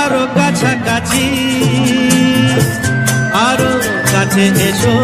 আরও কাছাকাছি আরও কাছে এসো।